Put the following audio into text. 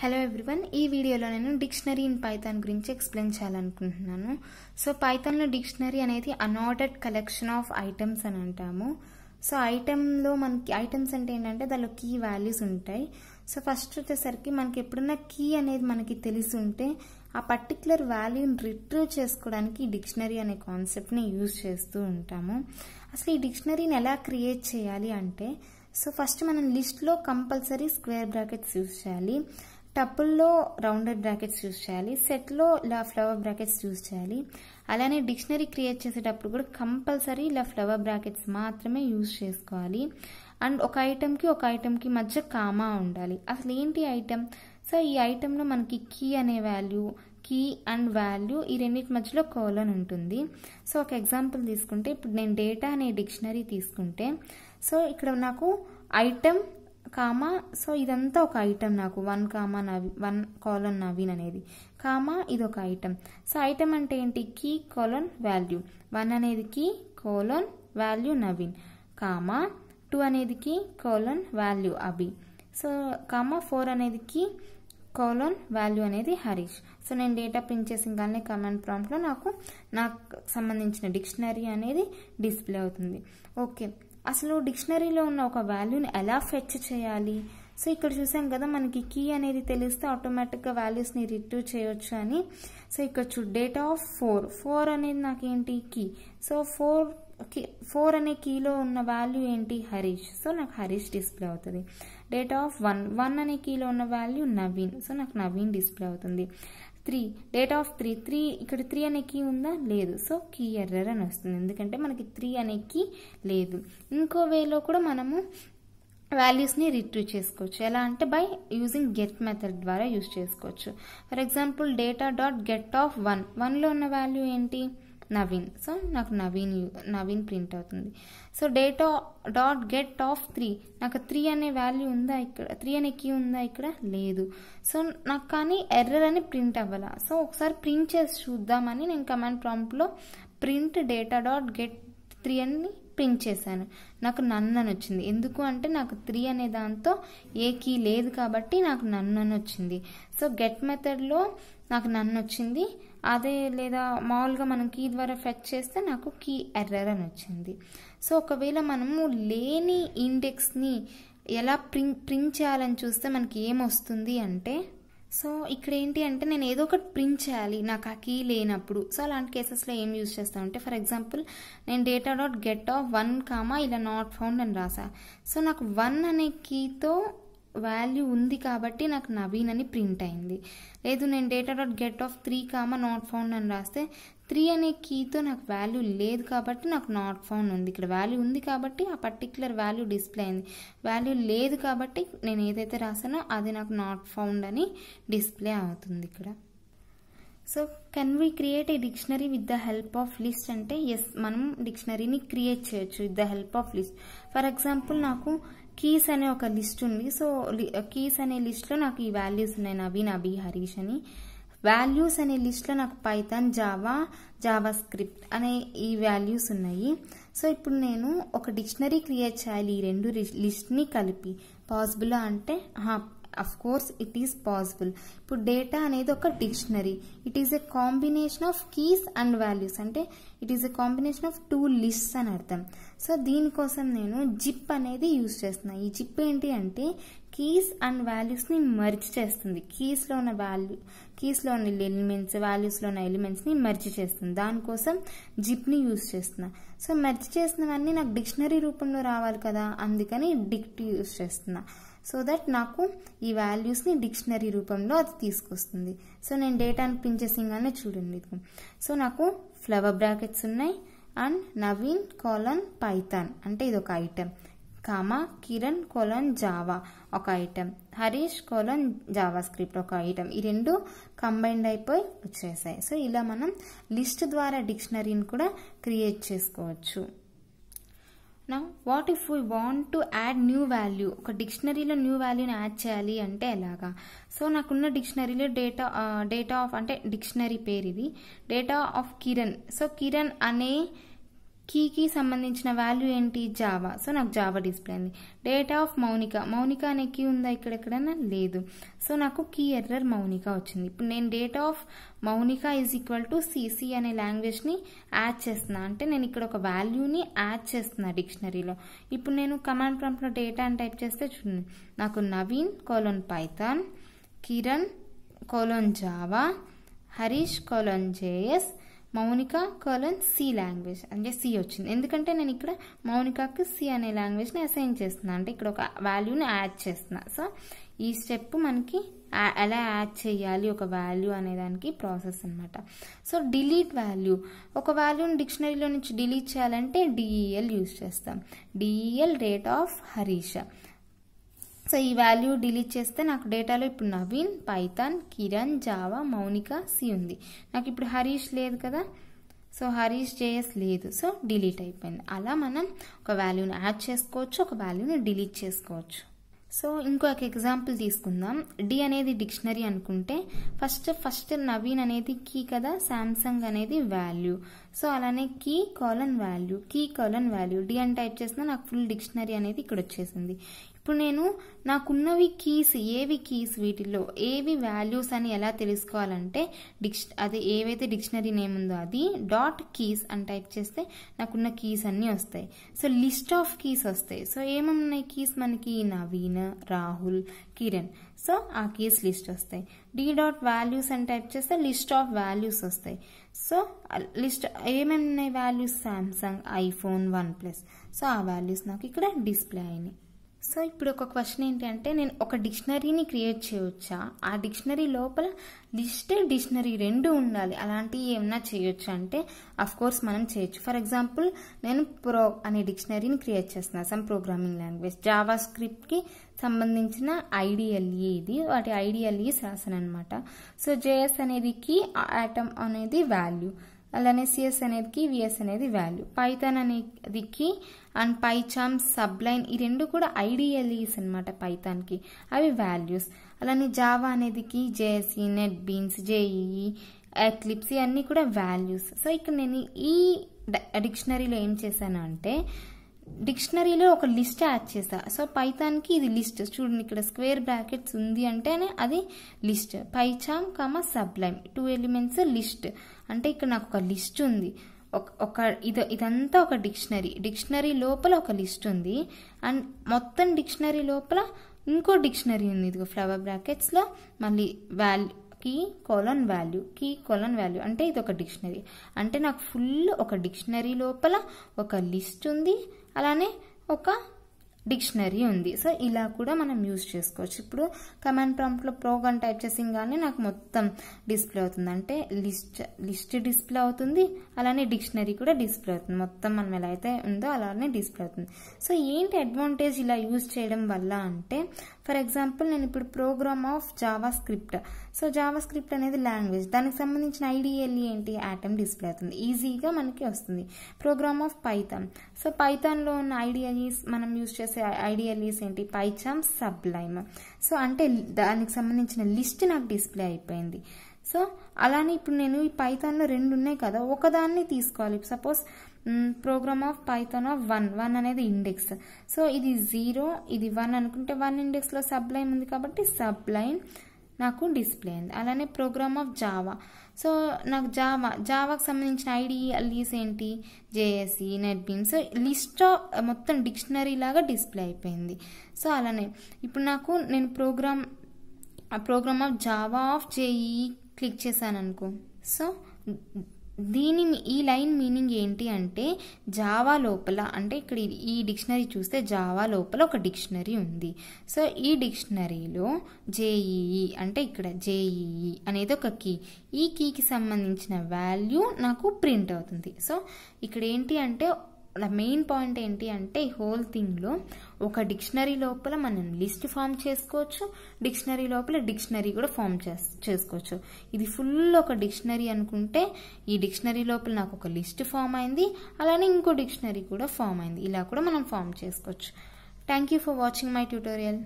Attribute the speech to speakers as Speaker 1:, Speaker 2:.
Speaker 1: Hello everyone ఈ వీడియోలో నేను డిక్షనరీ ఇన్ పైథాన్ గురించి ఎక్స్ప్లెయిన్ చేయాలనుకుంటున్నాను. సో పైథాన్లో డిక్షనరీ అనేది అనార్డర్డ్ కలెక్షన్ ఆఫ్ ఐటమ్స్ అని అంటాము. సో ఐటెంలో మనకి ఐటమ్స్ అంటే ఏంటంటే దానిలో కీ వాల్యూస్ ఉంటాయి. సో ఫస్ట్ వచ్చేసరికి మనకి ఎప్పుడన్నా కీ అనేది మనకి తెలిసి ఉంటే ఆ పర్టికులర్ వాల్యూని రిట్రీవ్ చేసుకోవడానికి ఈ డిక్షనరీ అనే కాన్సెప్ట్ని యూజ్ చేస్తూ ఉంటాము. అసలు ఈ డిక్షనరీని ఎలా క్రియేట్ చేయాలి అంటే సో ఫస్ట్ మనం లిస్ట్లో కంపల్సరీ స్క్వేర్ బ్రాకెట్స్ యూజ్ చేయాలి. టపుల్లో రౌండెడ్ బ్రాకెట్స్ యూజ్ చేయాలి సెట్లో ఇలా ఫ్లవర్ బ్రాకెట్స్ యూజ్ చేయాలి. అలానే డిక్షనరీ క్రియేట్ చేసేటప్పుడు కూడా కంపల్సరీ ఇలా ఫ్లవర్ బ్రాకెట్స్ మాత్రమే యూజ్ చేసుకోవాలి. అండ్ ఒక ఐటెంకి ఒక ఐటెంకి మధ్య కామా ఉండాలి. అసలు ఏంటి ఐటెం? సో ఈ ఐటెంలో మనకి కీ అనే వాల్యూ కీ అండ్ వాల్యూ ఈ రెండింటి మధ్యలో కోలన్ ఉంటుంది. సో ఒక ఎగ్జాంపుల్ తీసుకుంటే ఇప్పుడు నేను డేటా అనే డిక్షనరీ తీసుకుంటే సో ఇక్కడ నాకు ఐటెం కామా సో ఇదంతా ఒక ఐటమ్ నాకు. వన్ కామా నవీ వన్ కాలన్ నవీన్ అనేది. కామా ఇది ఒక ఐటమ్ సో ఐటెం అంటే ఏంటి? Key colon value. వన్ అనేది key colon value Naveen. Comma two అనేది key colon value Abhi. So comma four అనేది కీ కోలన్ వాల్యూ అనేది హరీష్. సో నేను డేటా ప్రింట్ చేసిన కానీ కమాండ్ ప్రాంప్ట్లో నాకు నాకు సంబంధించిన డిక్షనరీ అనేది డిస్ప్లే అవుతుంది. ఓకే. అసలు డిక్షనరీలో ఉన్న ఒక వాల్యూని ఎలా ఫెచ్ చేయాలి? సో ఇక్కడ చూసాం కదా మనకి కీ అనేది తెలిస్తే ఆటోమేటిక్గా వాల్యూస్ని రిట్రీవ్ చేయొచ్చు అని. సో ఇక్కడ చూ డేట్ ఆఫ్ ఫోర్. ఫోర్ అనేది నాకేంటి? కీ. సో ఫోర్ ఫోర్ అనే కీలో ఉన్న వాల్యూ ఏంటి? హరీష్. సో నాకు హరీష్ డిస్ప్లే అవుతుంది. Data of one. వన్ అనే కీలో ఉన్న వాల్యూ నవీన్. సో నాకు నవీన్ డిస్ప్లే అవుతుంది. Three data of three three ఇక్కడ త్రీ అనే కీ ఉందా? లేదు. సో కీ ఎర్రర్ అని వస్తుంది. ఎందుకంటే మనకి త్రీ అనే కీ లేదు. ఇంకో వేలో కూడా మనము వాల్యూస్ని రిట్రీవ్ చేసుకోవచ్చు. ఎలా అంటే బై యూజింగ్ గెట్ మెథడ్ ద్వారా యూజ్ చేసుకోవచ్చు. For example data dot get of one వన్లో ఉన్న వాల్యూ ఏంటి? నవీన్. సో నాకు నవీన్ నవీన్ ప్రింట్ అవుతుంది. So data dot get of three. నాకు త్రీ అనే వాల్యూ ఉందా ఇక్కడ? త్రీ అనే కీ ఉందా ఇక్కడ? లేదు. సో నాకు కానీ ఎర్రర్ అని ప్రింట్ అవ్వాల? సో ఒకసారి ప్రింట్ చేసి చూద్దామని నేను command ప్రాంప్ట్లో print data dot get three అని ప్రింట్ చేశాను నాకు నన్ను అని వచ్చింది ఎందుకు అంటే నాకు త్రీ అనే దాంతో ఏ కీ లేదు కాబట్టి నాకు నన్ను అని వచ్చింది సో గెట్ మెథడ్లో నాకు నన్ను వచ్చింది అదే లేదా మామూలుగా మనం కీ ద్వారా ఫెచ్ చేస్తే నాకు కీ ఎర్రర్ అని వచ్చింది. సో ఒకవేళ మనము లేని ఇండెక్స్ని ఎలా ప్రింట్ ప్రింట్ చేయాలని చూస్తే మనకి ఏమొస్తుంది అంటే సో ఇక్కడ ఏంటి అంటే నేను ఏదో ఒకటి ప్రింట్ చేయాలి. నాకు ఆ కీ లేనప్పుడు. సో అలాంటి కేసెస్లో ఏం యూజ్ చేస్తామంటే ఫర్ ఎగ్జాంపుల్ నేను data dot get of one comma ఇలా నాట్ ఫౌండ్ అని రాసా. సో నాకు వన్ అనే కీతో వాల్యూ ఉంది కాబట్టి నాకు నవీన్ అని ప్రింట్ అయింది. లేదు నేను data dot get of three comma not found అని రాస్తే త్రీ అనే కీతో నాకు వాల్యూ లేదు కాబట్టి నాకు నాట్ ఫౌండ్ ఉంది. ఇక్కడ వాల్యూ ఉంది కాబట్టి ఆ పర్టిక్యులర్ వాల్యూ డిస్ప్లే అయింది. వాల్యూ లేదు కాబట్టి నేను ఏదైతే రాసానో అది నాకు నాట్ ఫౌండ్ అని డిస్ప్లే అవుతుంది ఇక్కడ. So can we create a dictionary with the help of list అంటే ఎస్ మనం డిక్షనరీని క్రియేట్ చేయొచ్చు with the help of list for example నాకు కీస్ అనే ఒక లిస్ట్ ఉంది. సో కీస్ అనే లిస్ట్లో నాకు ఈ వాల్యూస్ ఉన్నాయి. నవి అభి హరీష్ అని. వాల్యూస్ అనే లిస్ట్లో నాకు పైథాన్ జావా జావా స్క్రిప్ట్ అనే ఈ వాల్యూస్ ఉన్నాయి. సో ఇప్పుడు నేను ఒక డిక్షనరీ క్రియేట్ చేయాలి. ఈ రెండు లిస్ట్ని కలిపి. పాసిబుల్ అంటే of course it is possible ఇప్పుడు డేటా అనేది ఒక dictionary it is a combination of keys and values అంటే it is a combination of two lists అని అర్థం. సో దీనికోసం నేను జిప్ అనేది యూజ్ చేస్తున్నాను ఈ జిప్ ఏంటి అంటే కీస్ అండ్ వాల్యూస్ని మర్జ్ చేస్తుంది. కీస్లో ఉన్న వాల్యూ కీస్లో ఉన్న ఎలిమెంట్స్ వాల్యూస్లో ఉన్న ఎలిమెంట్స్ని మర్జ్ చేస్తుంది. దానికోసం జిప్ని యూజ్ చేస్తున్నా. సో మర్జ్ చేసినవన్నీ నాకు డిక్షనరీ రూపంలో రావాలి కదా అందుకని డిక్ట్ యూజ్ చేస్తున్నా. సో దట్ నాకు ఈ వాల్యూస్ని డిక్షనరీ రూపంలో అది తీసుకొస్తుంది. సో నేను డేటాను ప్రింట్ చేసింగానే చూడండి సో నాకు ఫ్లవర్ బ్రాకెట్స్ ఉన్నాయి అండ్ నవీన్ కోలన్ పైథాన్ అంటే ఇది ఒక item comma Kiran colon Java ఒక item Harish colon JavaScript ఒక ఐటెం ఈ రెండు కంబైన్డ్ అయిపోయి వచ్చేసాయి. సో ఇలా మనం లిస్ట్ ద్వారా డిక్షనరీని కూడా క్రియేట్ చేసుకోవచ్చు. నా what if we want to add new value ఒక డిక్షనరీలో న్యూ వాల్యూని యాడ్ చేయాలి అంటే ఎలాగా? సో నాకున్న డిక్షనరీలో డేటా డేటా ఆఫ్ అంటే డిక్షనరీ పేరు ఇది. Data of Kiran so Kiran అనే కీకి సంబంధించిన వాల్యూ ఏంటి? జావా. సో నాకు జావా డిస్ప్లే అయింది డేటా ఆఫ్ మౌనిక. మౌనిక అనే కీ ఉందా ఇక్కడ ఎక్కడైనా లేదు. సో నాకు కీ ఎర్రర్ మౌనిక వచ్చింది. ఇప్పుడు నేను data of Mounika is equal to CC అనే లాంగ్వేజ్ని యాడ్ చేస్తున్నా. అంటే నేను ఇక్కడ ఒక వాల్యూని యాడ్ చేస్తున్నా డిక్షనరీలో. ఇప్పుడు నేను కమాండ్ ప్రాంప్ట్లో డేటా అని టైప్ చేస్తే చూడండి. నాకు Naveen colon Python Kiran colon Java Harish colon JS Mounika colon C language అంటే సి వచ్చింది. ఎందుకంటే నేను ఇక్కడ మౌనికకి సి అనే లాంగ్వేజ్ని అసైన్ చేస్తున్నాను అంటే ఇక్కడ ఒక వాల్యూని యాడ్ చేస్తున్నా. సో ఈ స్టెప్ మనకి ఎలా యాడ్ చేయాలి ఒక వాల్యూ అనే దానికి ప్రాసెస్ అనమాట సో డిలీట్ వాల్యూ ఒక వాల్యూని డిక్షనరీలో నుంచి డిలీట్ చేయాలంటే డిఈఎల్ యూజ్ చేస్తాం. DEL data of Harish so ఈ వాల్యూ డిలీట్ చేస్తే నాకు డేటాలో ఇప్పుడు Naveen Python Kiran Java Mounika C ఉంది. నాకు ఇప్పుడు హరీష్ లేదు కదా? సో హరీష్ జేఎస్ లేదు. సో డిలీట్ అయిపోయింది. అలా మనం ఒక వాల్యూని యాడ్ చేసుకోవచ్చు ఒక వాల్యూని డిలీట్ చేసుకోవచ్చు. సో ఇంకొక ఎగ్జాంపుల్ తీసుకుందాం. డి అనేది డిక్షనరీ అనుకుంటే ఫస్ట్ ఫస్ట్ నవీన్ అనేది కీ కదా? శాంసంగ్ అనేది వాల్యూ సో అలానే key colon value key colon value D అని టైప్ చేసినా నాకు ఫుల్ డిక్షనరీ అనేది ఇక్కడ వచ్చేసింది. ఇప్పుడు నేను నాకున్నవి కీస్ ఏవి కీస్ వీటిలో ఏవి వాల్యూస్ అని ఎలా తెలుసుకోవాలంటే డిక్ష అది ఏవైతే డిక్షనరీ నేమ్ ఉందో అది డాట్ కీస్ అని టైప్ చేస్తే నాకున్న కీస్ అన్నీ వస్తాయి. సో లిస్ట్ ఆఫ్ కీస్ వస్తాయి. సో ఏమన్నాయి కీస్ మనకి? నవీన్ రాహుల్ కిరణ్. సో ఆ కీస్ లిస్ట్ వస్తాయి. డి డాట్ వాల్యూస్ అని టైప్ చేస్తే లిస్ట్ ఆఫ్ వాల్యూస్ వస్తాయి. సో లిస్ట్ ఏమేమి ఉన్నాయి values Samsung iPhone OnePlus so ఆ వాల్యూస్ నాకు ఇక్కడ డిస్ప్లే అయినాయి. సో ఇప్పుడు ఒక క్వశ్చన్ ఏంటంటే నేను ఒక డిక్షనరీని క్రియేట్ చేయొచ్చా? ఆ డిక్షనరీ లోపల లిస్ట్ డిక్షనరీ రెండు ఉండాలి. అలాంటివి ఏమన్నా చేయొచ్చు అంటే అఫ్ కోర్స్ మనం చేయొచ్చు. ఫర్ ఎగ్జాంపుల్ నేను ప్రో అనే డిక్షనరీని క్రియేట్ చేస్తున్నా సమ్ ప్రోగ్రామింగ్ లాంగ్వేజ్ జావా స్క్రిప్ట్కి సంబంధించిన ఐడిఎల్ఈ ఇది. వాటి ఐడిఎల్ఈస్ రాసాను అనమాట సో జేఎస్ అనేది కీ ఆటమ్ అనేది వాల్యూ అలానే సిఎస్ అనేది విఎస్ అనేది వాల్యూ పైథాన్ అనేదికి అండ్ పైచామ్ సబ్లైన్ ఈ రెండు కూడా ఐడిఎల్ఈస్ అనమాట పైథాన్కి అవి వాల్యూస్ అలానే జావా అనేదికి JSE NetBeans JEE Eclipse ఇవన్నీ కూడా వాల్యూస్ సో ఇక్కడ నేను ఈ డిక్షనరీలో ఏం చేశాను అంటే డిక్షనరీలో ఒక లిస్ట్ యాడ్ చేసా సో పైథాన్కి ఇది లిస్ట్. చూడండి ఇక్కడ స్క్వేర్ బ్రాకెట్స్ ఉంది అంటేనే అది list. PyCharm comma Sublime. Two elements list. అంటే ఇక్కడ నాకు ఒక లిస్ట్ ఉంది. ఒక ఇది ఇదంతా ఒక డిక్షనరీ. డిక్షనరీ లోపల ఒక లిస్ట్ ఉంది. అండ్ మొత్తం డిక్షనరీ లోపల ఇంకో డిక్షనరీ ఉంది. ఇదిగో ఫ్లవర్ బ్రాకెట్స్లో మళ్ళీ value key colon value key colon value అంటే ఇది ఒక డిక్షనరీ. అంటే నాకు ఫుల్ ఒక డిక్షనరీ లోపల ఒక లిస్ట్ ఉంది. అలానే ఒక డిక్షనరీ ఉంది. సో ఇలా కూడా మనం యూజ్ చేసుకోవచ్చు. ఇప్పుడు కమాండ్ ప్రాంప్ట్లో ప్రోగ్రామ్ టైప్ చేసింగానే నాకు మొత్తం డిస్ప్లే అవుతుంది. అంటే లిస్ట్ లిస్ట్ డిస్ప్లే అవుతుంది అలానే డిక్షనరీ కూడా డిస్ప్లే అవుతుంది. మొత్తం మనం ఎలా అయితే ఉందో అలానే డిస్ప్లే అవుతుంది. సో ఏంటి అడ్వాంటేజ్ ఇలా యూజ్ చేయడం వల్ల అంటే ఫర్ ఎగ్జాంపుల్ నేను ఇప్పుడు program of JavaScript so JavaScript అనేది లాంగ్వేజ్ దానికి సంబంధించిన ఐడిఎల్ఈ ఏంటి? యాటమ్ డిస్ప్లే అవుతుంది. ఈజీగా మనకి వస్తుంది. ప్రోగ్రామ్ ఆఫ్ పైథాన్ సో పైథాన్లో ఉన్న ఐడిఎల్ఈస్ మనం యూజ్ చేసే ఐడిఎల్ఈస్ ఏంటి? పైచామ్ సబ్లైమ్ సో అంటే దానికి సంబంధించిన లిస్ట్ నాకు డిస్ప్లే అయిపోయింది. సో అలానే ఇప్పుడు నేను ఈ పైథాన్లో రెండు ఉన్నాయి కదా. ఒకదాన్ని తీసుకోవాలి. Suppose program of Python of one one అనేది ఇండెక్స్ సో ఇది జీరో ఇది వన్ అనుకుంటే వన్ ఇండెక్స్లో సబ్లైన్ ఉంది కాబట్టి సబ్లైన్ నాకు డిస్ప్లే అయింది. అలానే ప్రోగ్రామ్ ఆఫ్ జావా సో నాకు జావా జావాకు సంబంధించిన ఐడి అల్లీస్ ఏంటి? జేఎస్ఈ నెట్ బీమ్స్ లిస్ట్ మొత్తం డిక్షనరీ లాగా డిస్ప్లే అయిపోయింది. సో అలానే ఇప్పుడు నాకు నేను program program of Java of JE click చేశాను అనుకో. సో దీని ఈ లైన్ మీనింగ్ ఏంటి అంటే జావా లోపల అంటే ఇక్కడ ఈ డిక్షనరీ చూస్తే జావా లోపల ఒక డిక్షనరీ ఉంది. సో ఈ డిక్షనరీలో జేఈఈ అంటే ఇక్కడ జేఈఈ అనేది ఒక కీ. ఈ కీకి సంబంధించిన వాల్యూ నాకు ప్రింట్ అవుతుంది. సో ఇక్కడ ఏంటి అంటే మెయిన్ పాయింట్ ఏంటి అంటే ఈ హోల్ థింగ్లో ఒక డిక్షనరీ లోపల మనం లిస్ట్ ఫామ్ చేసుకోవచ్చు. డిక్షనరీ లోపల డిక్షనరీ కూడా ఫామ్ చేసుకోవచ్చు. ఇది ఫుల్ ఒక డిక్షనరీ అనుకుంటే ఈ డిక్షనరీ లోపల నాకు ఒక లిస్ట్ ఫామ్ అయింది. అలానే ఇంకో డిక్షనరీ కూడా ఫామ్ అయింది. ఇలా కూడా మనం ఫామ్ చేసుకోవచ్చు. Thank you for watching my tutorial